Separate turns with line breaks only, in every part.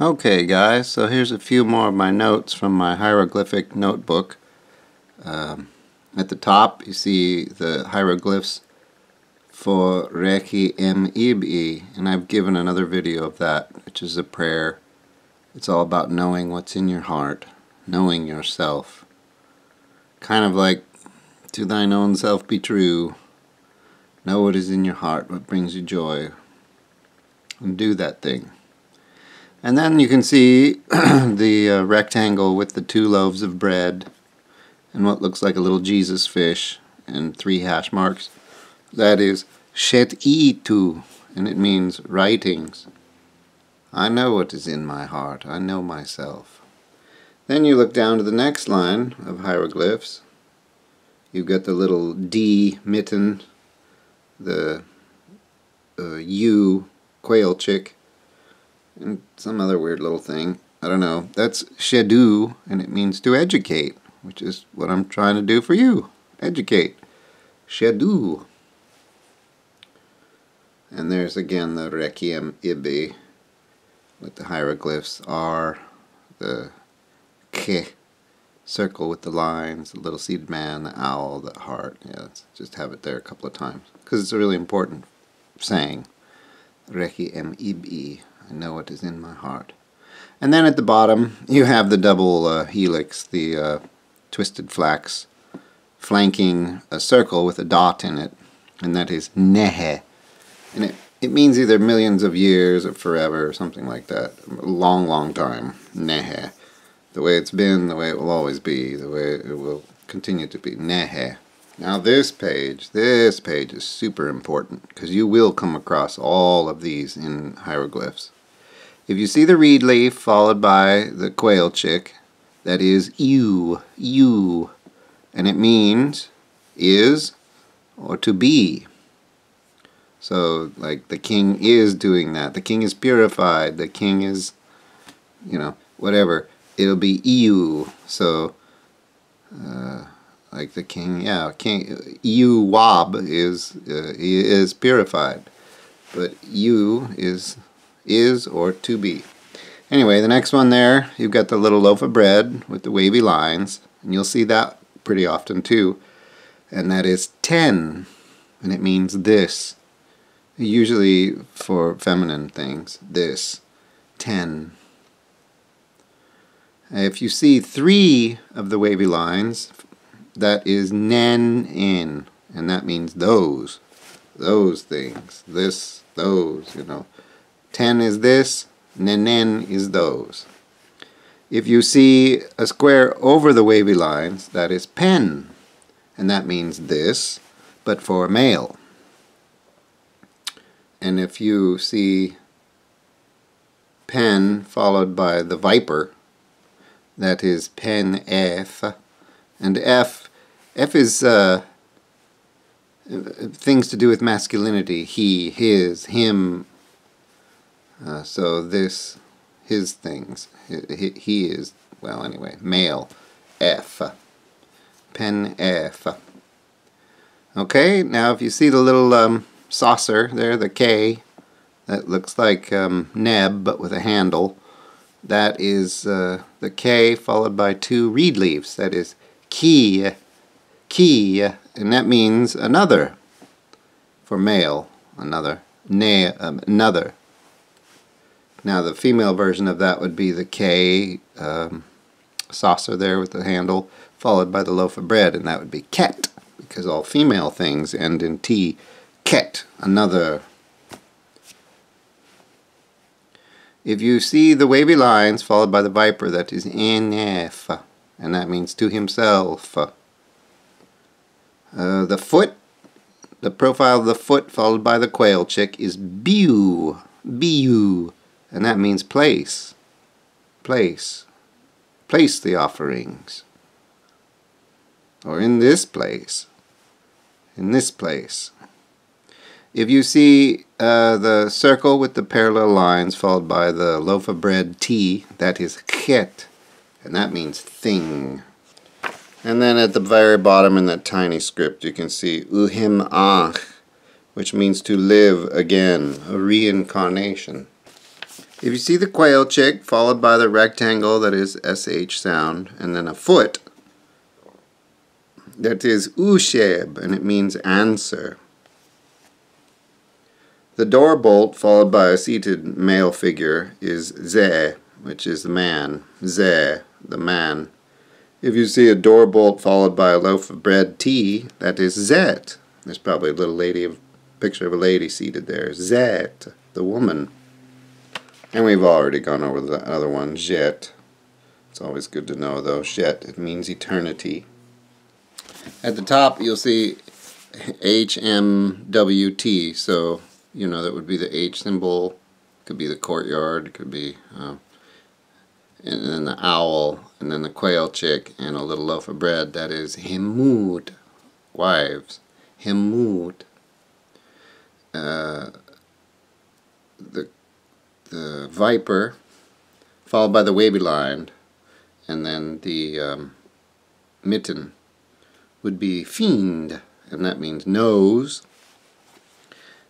Okay guys, so here's a few more of my notes from my hieroglyphic notebook. Um, at the top you see the hieroglyphs for Reiki M Ibi, and I've given another video of that, which is a prayer. It's all about knowing what's in your heart, knowing yourself. Kind of like, to thine own self be true, know what is in your heart, what brings you joy, and do that thing. And then you can see the uh, rectangle with the two loaves of bread and what looks like a little Jesus fish and three hash marks. That is Shet-Itu, and it means writings. I know what is in my heart. I know myself. Then you look down to the next line of hieroglyphs. You've got the little D mitten, the uh, U quail chick, and some other weird little thing. I don't know. That's shedu, and it means to educate, which is what I'm trying to do for you. Educate. Shedu. And there's again the Requiem Ibi with the hieroglyphs R, the K, circle with the lines, the little seated man, the owl, the heart. Yeah, just have it there a couple of times because it's a really important saying. Requiem Ibi. I know what is in my heart. And then at the bottom, you have the double uh, helix, the uh, twisted flax, flanking a circle with a dot in it, and that is nehe. And it, it means either millions of years or forever or something like that. A long, long time. Nehe. The way it's been, the way it will always be, the way it will continue to be. Nehe. Now this page, this page is super important because you will come across all of these in hieroglyphs. If you see the reed leaf followed by the quail chick, that is you, you, and it means is or to be. So, like, the king is doing that. The king is purified. The king is, you know, whatever. It'll be you. So, uh, like the king, yeah, king, you wab is, uh, is purified. But you is is or to be. Anyway, the next one there, you've got the little loaf of bread with the wavy lines, and you'll see that pretty often too. And that is 10, and it means this. Usually for feminine things, this. 10. If you see three of the wavy lines, that is nen in, and that means those. Those things. This, those, you know. 10 is this, nenen is those. If you see a square over the wavy lines, that is pen, and that means this, but for a male. And if you see pen followed by the viper, that is pen F, and F, F is uh, things to do with masculinity, he, his, him, uh, so this, his things, he, he is, well anyway, male, F, pen F. Okay, now if you see the little um, saucer there, the K, that looks like um, neb but with a handle, that is uh, the K followed by two reed leaves, that is key, key, and that means another for male, another, ne, um, another. Now the female version of that would be the K um, saucer there with the handle, followed by the loaf of bread, and that would be ket, because all female things end in T. Ket, another. If you see the wavy lines followed by the viper, that is NF, and that means to himself. Uh, the foot, the profile of the foot followed by the quail chick is biu, biu and that means place. Place. Place the offerings. Or in this place. In this place. If you see uh, the circle with the parallel lines followed by the loaf of bread T, that is chet, and that means thing. And then at the very bottom in that tiny script you can see uhim ach, which means to live again, a reincarnation. If you see the quail chick followed by the rectangle that is SH sound and then a foot that is usheb and it means answer. The door bolt followed by a seated male figure is ze, which is the man. Ze, the man. If you see a door bolt followed by a loaf of bread T, that is zet. There's probably a little lady, a picture of a lady seated there. Zet, the woman. And we've already gone over the other one, jet. It's always good to know though. Jet, it means eternity. At the top you'll see HMWT, so you know that would be the H symbol, could be the courtyard, could be, uh, and then the owl, and then the quail chick, and a little loaf of bread, that is Himud, wives, Himud. Uh, the the viper, followed by the wavy line, and then the um, mitten would be fiend, and that means nose.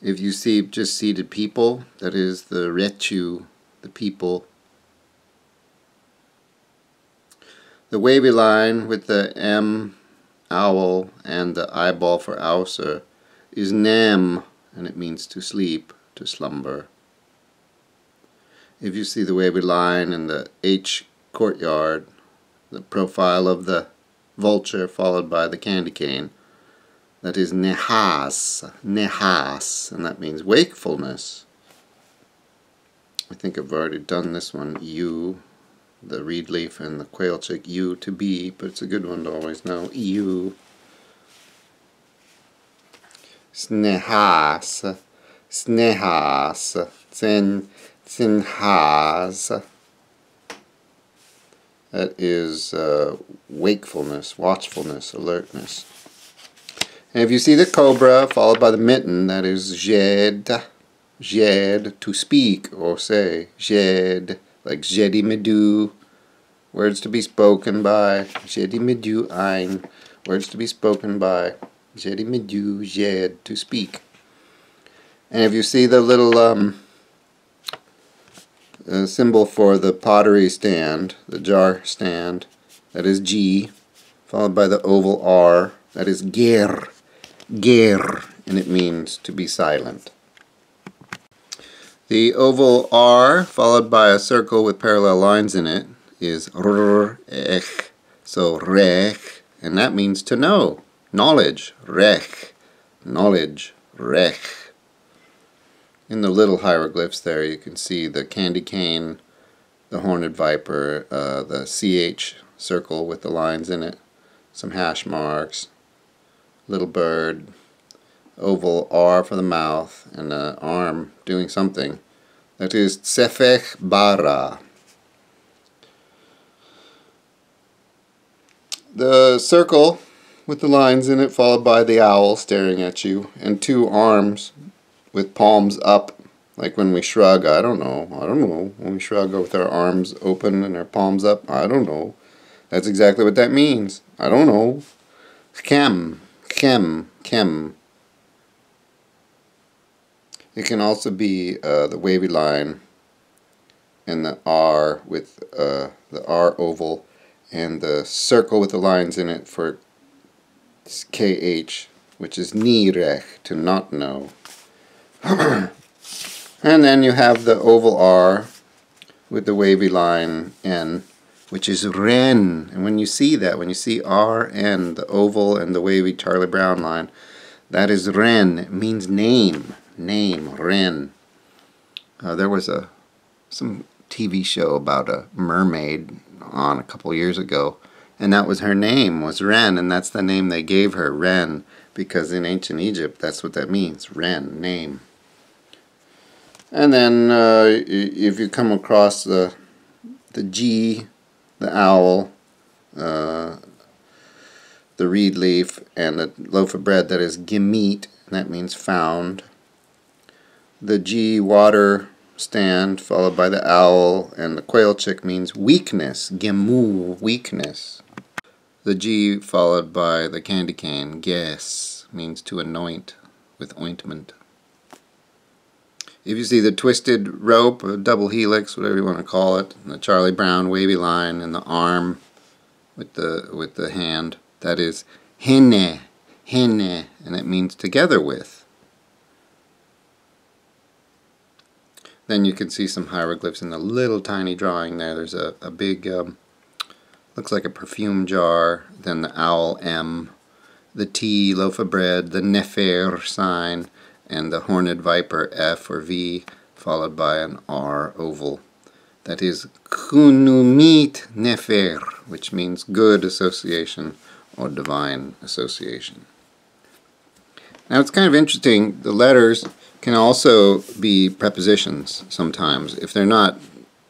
If you see just seated people, that is the retu, the people. The wavy line with the M, owl, and the eyeball for ouser is nem, and it means to sleep, to slumber if you see the wavy line in the H courtyard, the profile of the vulture followed by the candy cane, that is nehas, nehas, and that means wakefulness. I think I've already done this one, U, the reed leaf and the quail chick, U to be, but it's a good one to always know, U. Snehas, snehas, Sinhas. That is uh, wakefulness, watchfulness, alertness. And if you see the cobra followed by the mitten, that is jed, jed, to speak or say, jed, like jedi medu, words to be spoken by, jedi medu ein, words to be spoken by, jedi medu, jed, to speak. And if you see the little um, symbol for the pottery stand, the jar stand, that is G, followed by the oval R, that is ger, ger, and it means to be silent. The oval R, followed by a circle with parallel lines in it, is r, ech, so rech, and that means to know, knowledge, rech, knowledge, rech. In the little hieroglyphs there you can see the candy cane, the horned viper, uh, the CH circle with the lines in it, some hash marks, little bird, oval R for the mouth, and an arm doing something. That is Tsefech Bara. The circle with the lines in it followed by the owl staring at you and two arms with palms up, like when we shrug, I don't know, I don't know, when we shrug with our arms open and our palms up, I don't know. That's exactly what that means. I don't know. Chem, chem, chem. It can also be uh, the wavy line and the R with uh, the R oval and the circle with the lines in it for KH, which is nirech, to not know. and then you have the oval R with the wavy line N, which is Ren. And when you see that, when you see R N, the oval and the wavy Charlie Brown line, that is Ren. It means name. Name. Ren. Uh, there was a some TV show about a mermaid on a couple years ago, and that was her name was Ren, and that's the name they gave her, Ren, because in ancient Egypt that's what that means, Ren, name. And then uh, if you come across the, the G, the owl, uh, the reed leaf, and the loaf of bread that is gemeet, that means found. The G water stand followed by the owl and the quail chick means weakness, gemu, weakness. The G followed by the candy cane, guess, means to anoint with ointment. if you see the twisted rope, a double helix, whatever you want to call it, the Charlie Brown wavy line and the arm with the with the hand, that is hene, hene, and it means together with. Then you can see some hieroglyphs in the little tiny drawing there. There's a, a big, um, looks like a perfume jar, then the owl M, the T, loaf of bread, the Nefer sign, and the horned viper F or V followed by an R oval. That is Kunumit Nefer, which means good association or divine association. Now it's kind of interesting, the letters can also be prepositions sometimes. If they're not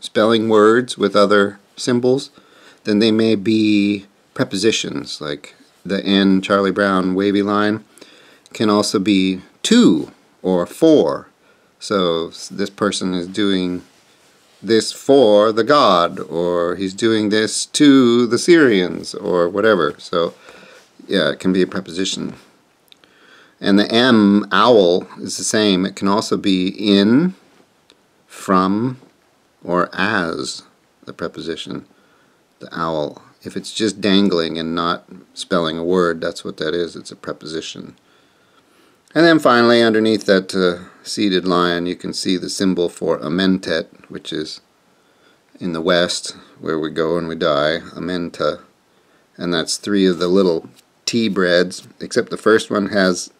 spelling words with other symbols, then they may be prepositions, like the N Charlie Brown wavy line can also be to or for. So this person is doing this for the god, or he's doing this to the Syrians, or whatever. So yeah, it can be a preposition. And the M, owl, is the same. It can also be in, from, or as the preposition, the owl. If it's just dangling and not spelling a word, that's what that is. It's a preposition. And then finally, underneath that uh, seated lion, you can see the symbol for Amentet, which is in the west, where we go and we die, Amenta. And that's three of the little tea breads, except the first one has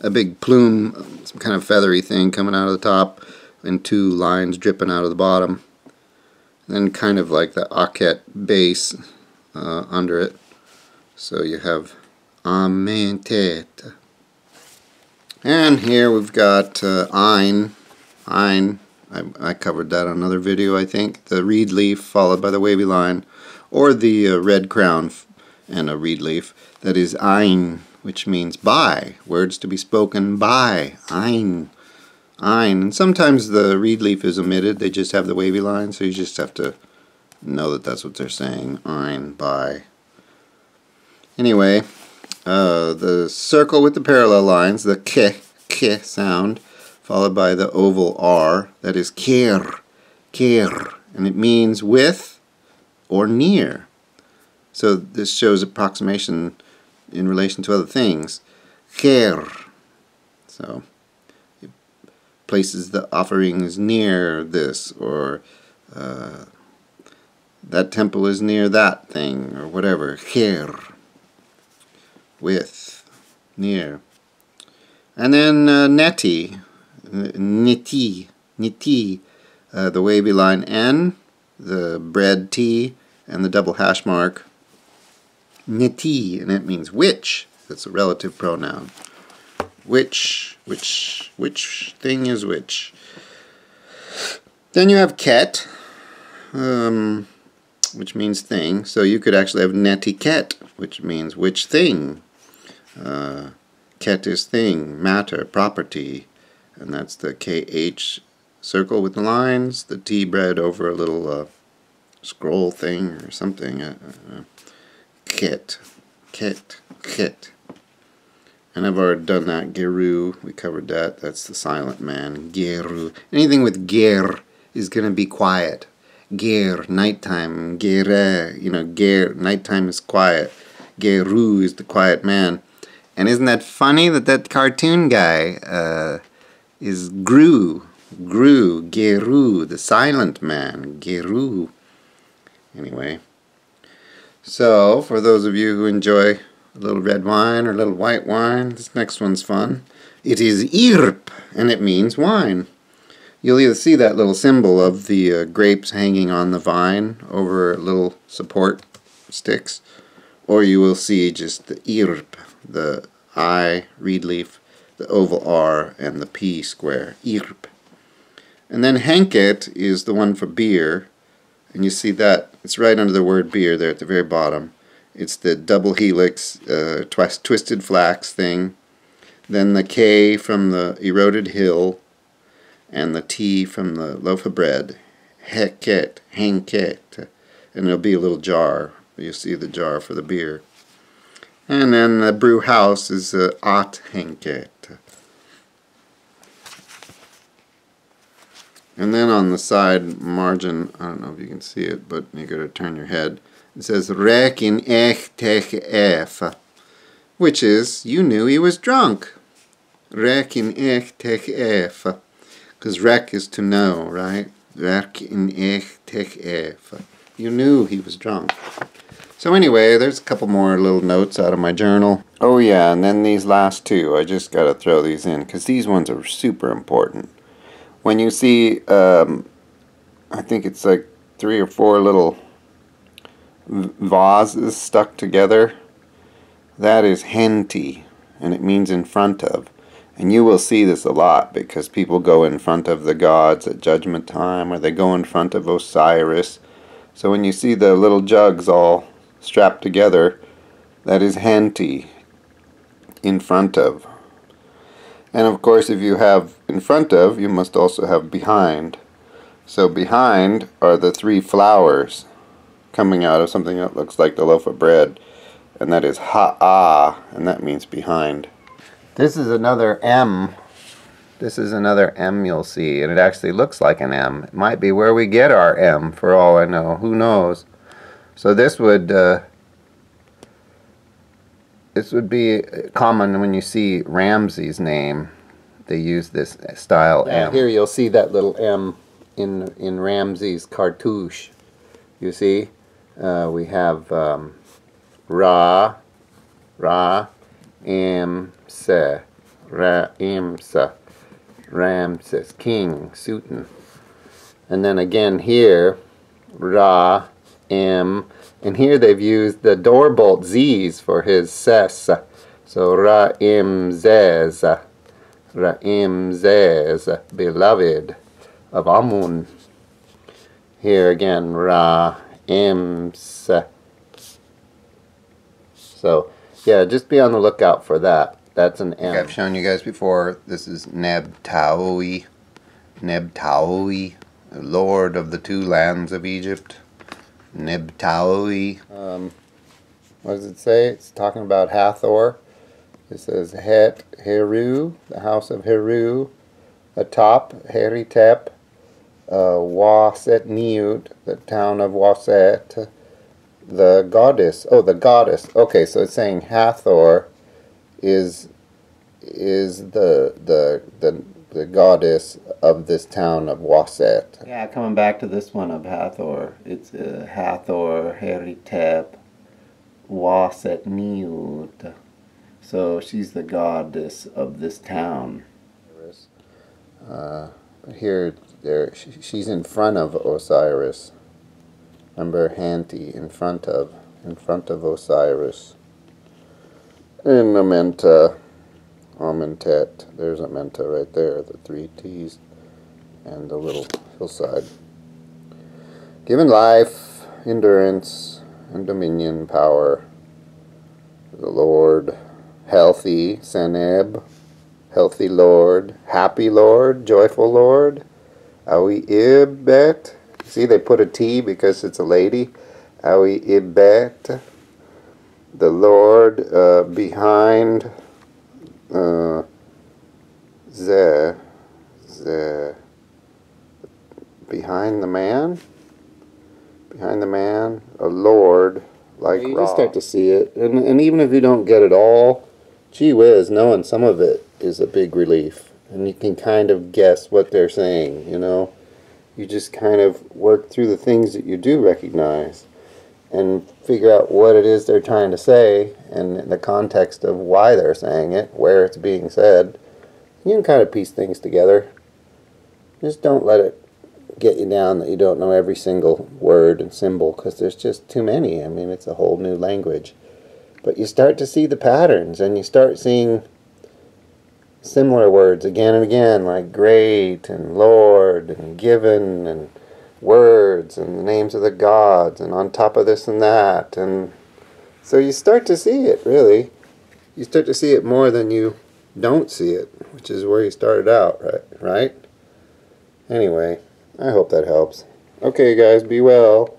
a big plume, some kind of feathery thing coming out of the top, and two lines dripping out of the bottom. Then kind of like the Akhet base uh, under it. So you have Amentet. And here we've got uh, Ein. Ein. I, I, covered that on another video, I think. The reed leaf followed by the wavy line. Or the uh, red crown and a reed leaf. That is Ein, which means by. Words to be spoken by. Ein. Ein. And sometimes the reed leaf is omitted. They just have the wavy line, so you just have to know that that's what they're saying. Ein, by. Anyway, uh, the circle with the parallel lines, the k, k sound, followed by the oval r, that is kir, kir, and it means with or near. So this shows approximation in relation to other things. Kir. So places the offerings near this, or uh, that temple is near that thing, or whatever. Here, with, near. And then uh, neti, niti, niti, uh, the wavy line N, the bread T, and the double hash mark niti, and it means which. That's a relative pronoun. Which, which, which thing is which? Then you have ket, um, which means thing. So you could actually have netiquette, which means which thing uh, ket is thing, matter, property, and that's the KH circle with the lines, the T bread over a little uh, scroll thing or something. Uh, uh, kit, kit, kit. And I've already done that. Geru, we covered that. That's the silent man. Geru. Anything with ger is going to be quiet. Ger, nighttime. Gere, you know, ger, nighttime is quiet. Geru is the quiet man. And isn't that funny that that cartoon guy uh, is Gru, Gru, Geru, the silent man, Geru. Anyway, so for those of you who enjoy a little red wine or a little white wine, this next one's fun. It is Irp, and it means wine. You'll either see that little symbol of the uh, grapes hanging on the vine over little support sticks, or you will see just the Irp, the I reed leaf, the oval R, and the P square, Irp. And then Henket is the one for beer, and you see that, it's right under the word beer there at the very bottom. It's the double helix, uh, twist, twisted flax thing. Then the K from the eroded hill, and the T from the loaf of bread. Heket, Henket. And there'll be a little jar. You'll see the jar for the beer. And then the brew house is uh, At Henket. And then on the side margin, I don't know if you can see it, but you got to turn your head. It says Rekin ech tech ef, which is you knew he was drunk. Rekin ech tech ef, because rek is to know, right? Rekin ech tech ef. You knew he was drunk. So anyway, there's a couple more little notes out of my journal. Oh yeah, and then these last two, I just got to throw these in because these ones are super important when you see, um, I think it's like three or four little vases stuck together, that is henti, and it means in front of. And you will see this a lot because people go in front of the gods at judgment time or they go in front of Osiris. So when you see the little jugs all strapped together, that is henti, in front of. And of course, if you have in front of, you must also have behind. So behind are the three flowers coming out of something that looks like the loaf of bread. And that is ha-ah, and that means behind. This is another M. This is another M you'll see, and it actually looks like an M. It might be where we get our M, for all I know. Who knows? So this would... Uh, this would be common when you see Ramses' name. They use this style M. Here you'll see that little M in in Ramses' cartouche. You see, uh, we have um, Ra, Ra, Imse, Ra, Imsa, Ramses, King, Sutan. And then again here, Ra, M, and here they've used the door bolt Z's for his ses. So Ra'im Zez, Ra'im Zez, beloved of Amun. Here again, Ra'im Se. So, yeah, just be on the lookout for that. That's an M. I've shown you guys before. This is Neb Taui. Neb Taui, Lord of the two lands of Egypt. Nebtaui. Um, what does it say? It's talking about Hathor. It says Het Heru, the house of Heru, atop Heritep, uh, Waset Niut, the town of Waset, the goddess. Oh, the goddess. Okay, so it's saying Hathor is is the the the the goddess of this town of Waset. Yeah, coming back to this one of Hathor, it's uh, Hathor Heritep Waset Niut. So she's the goddess of this town. Uh, here, there, she's in front of Osiris. Remember Hanti, in front of, in front of Osiris. In Amenta, Amentet. There's Amenta right there, the three T's and the little hillside. Given life, endurance, and dominion, power, the Lord, healthy, Seneb, healthy Lord, happy Lord, joyful Lord, Awi Ibet. See, they put a T because it's a lady. Awi Ibet, the Lord uh, behind uh, the the behind the man? Behind the man a lord like you just start to see it. And, and even if you don't get it all gee whiz knowing some of it is a big relief and you can kind of guess what they're saying you know you just kind of work through the things that you do recognize and figure out what it is they're trying to say and the context of why they're saying it, where it's being said. You can kind of piece things together. Just don't let it get you down that you don't know every single word and symbol because there's just too many. I mean, it's a whole new language. But you start to see the patterns and you start seeing similar words again and again, like great and Lord and given and words and the names of the gods and on top of this and that. And so you start to see it really. You start to see it more than you don't see it which is where you started out right? Right? Anyway I hope that helps. Okay guys be well